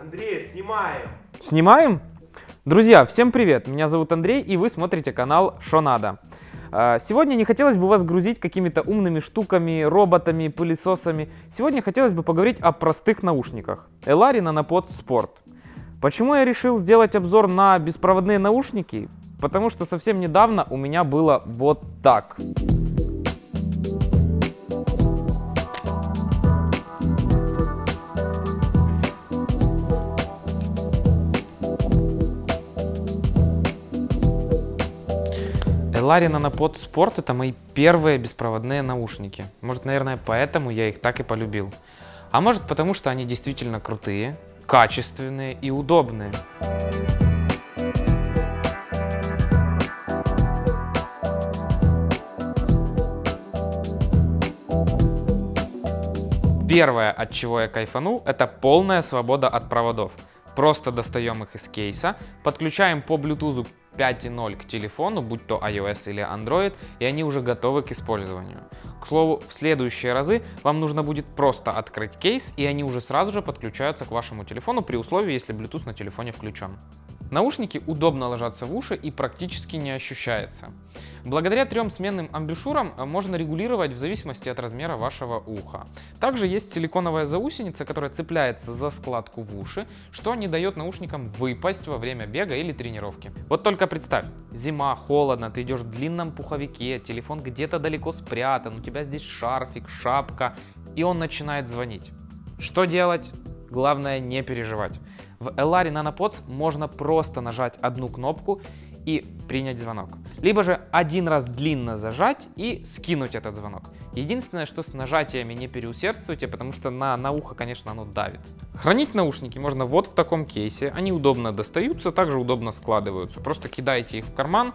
Андрей, снимаем. Снимаем? Друзья, всем привет! Меня зовут Андрей, и вы смотрите канал «Шо надо?». А, Сегодня не хотелось бы вас грузить какими-то умными штуками, роботами, пылесосами. Сегодня хотелось бы поговорить о простых наушниках. Elari Nanopod Sport. Почему я решил сделать обзор на беспроводные наушники? Потому что совсем недавно у меня было вот так. Elari Nanopod Sport это мои первые беспроводные наушники. Может, наверное, поэтому я их так и полюбил. А может, потому что они действительно крутые, качественные и удобные. Первое, от чего я кайфанул, это полная свобода от проводов. Просто достаем их из кейса, подключаем по Bluetooth 5.0 к телефону, будь то iOS или Android, и они уже готовы к использованию. К слову, в следующие разы вам нужно будет просто открыть кейс, и они уже сразу же подключаются к вашему телефону при условии, если Bluetooth на телефоне включен. Наушники удобно ложатся в уши и практически не ощущается. Благодаря трем сменным амбушюрам э, можно регулировать в зависимости от размера вашего уха. Также есть силиконовая заусеница, которая цепляется за складку в уши, что не дает наушникам выпасть во время бега или тренировки. Вот только представь, зима, холодно, ты идешь в длинном пуховике, телефон где-то далеко спрятан, у тебя здесь шарфик, шапка, и он начинает звонить. Что делать? Главное не переживать. В Elari NanoPods можно просто нажать одну кнопку и принять звонок. Либо же один раз длинно зажать и скинуть этот звонок. Единственное, что с нажатиями не переусердствуйте, потому что на, на ухо, конечно, оно давит. Хранить наушники можно вот в таком кейсе. Они удобно достаются, также удобно складываются. Просто кидаете их в карман,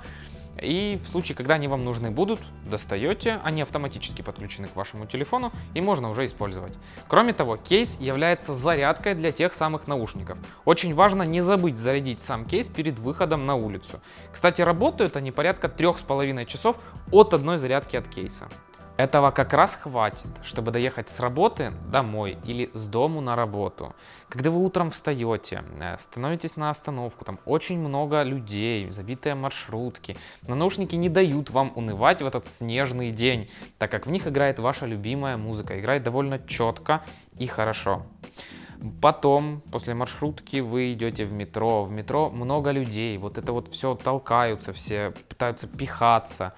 и в случае, когда они вам нужны будут, достаете, они автоматически подключены к вашему телефону и можно уже использовать. Кроме того, кейс является зарядкой для тех самых наушников. Очень важно не забыть зарядить сам кейс перед выходом на улицу. Кстати, работают они порядка 3,5 часов от одной зарядки от кейса. Этого как раз хватит, чтобы доехать с работы домой или с дому на работу. Когда вы утром встаете, э, становитесь на остановку, там очень много людей, забитые маршрутки, но наушники не дают вам унывать в этот снежный день, так как в них играет ваша любимая музыка, играет довольно четко и хорошо. Потом, после маршрутки, вы идете в метро. В метро много людей. Вот это вот все толкаются, все пытаются пихаться.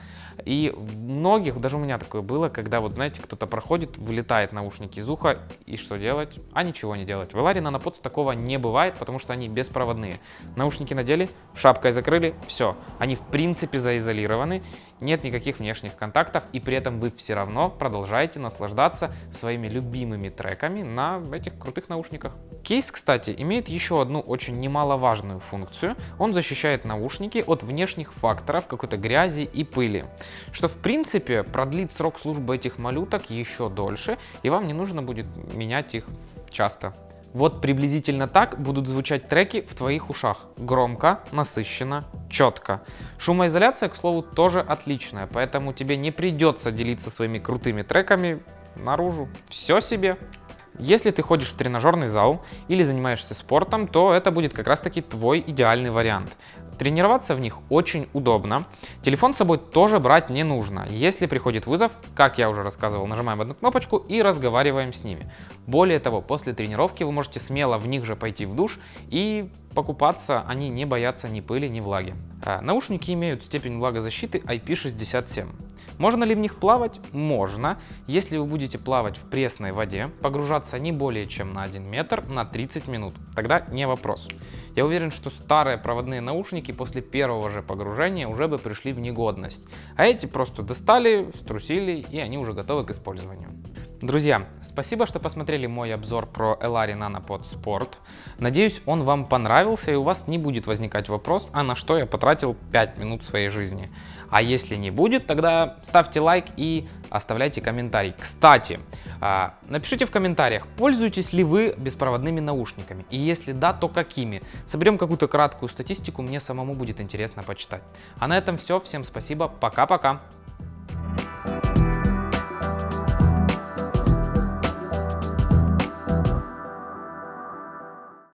И многих, даже у меня такое было, когда вот, знаете, кто-то проходит, вылетает наушники из уха, и что делать? А ничего не делать. В Elari NanoPods такого не бывает, потому что они беспроводные. Наушники надели, шапкой закрыли, все. Они в принципе заизолированы, нет никаких внешних контактов, и при этом вы все равно продолжаете наслаждаться своими любимыми треками на этих крутых наушниках. Кейс, кстати, имеет еще одну очень немаловажную функцию. Он защищает наушники от внешних факторов, какой-то грязи и пыли что в принципе продлит срок службы этих малюток еще дольше, и вам не нужно будет менять их часто. Вот приблизительно так будут звучать треки в твоих ушах. Громко, насыщенно, четко. Шумоизоляция, к слову, тоже отличная, поэтому тебе не придется делиться своими крутыми треками наружу. Все себе. Если ты ходишь в тренажерный зал или занимаешься спортом, то это будет как раз таки твой идеальный вариант. Тренироваться в них очень удобно. Телефон с собой тоже брать не нужно. Если приходит вызов, как я уже рассказывал, нажимаем одну кнопочку и разговариваем с ними. Более того, после тренировки вы можете смело в них же пойти в душ и покупаться, они не боятся ни пыли, ни влаги. А, наушники имеют степень влагозащиты IP67. Можно ли в них плавать? Можно. Если вы будете плавать в пресной воде, погружаться не более чем на 1 метр на 30 минут, тогда не вопрос. Я уверен, что старые проводные наушники после первого же погружения уже бы пришли в негодность. А эти просто достали, струсили и они уже готовы к использованию. Друзья, спасибо, что посмотрели мой обзор про Elari NanoPod Sport. Надеюсь, он вам понравился и у вас не будет возникать вопрос, а на что я потратил 5 минут своей жизни. А если не будет, тогда ставьте лайк и оставляйте комментарий. Кстати, а, напишите в комментариях, пользуетесь ли вы беспроводными наушниками, и если да, то какими. Соберем какую-то краткую статистику, мне самому будет интересно почитать. А на этом все, всем спасибо, пока-пока.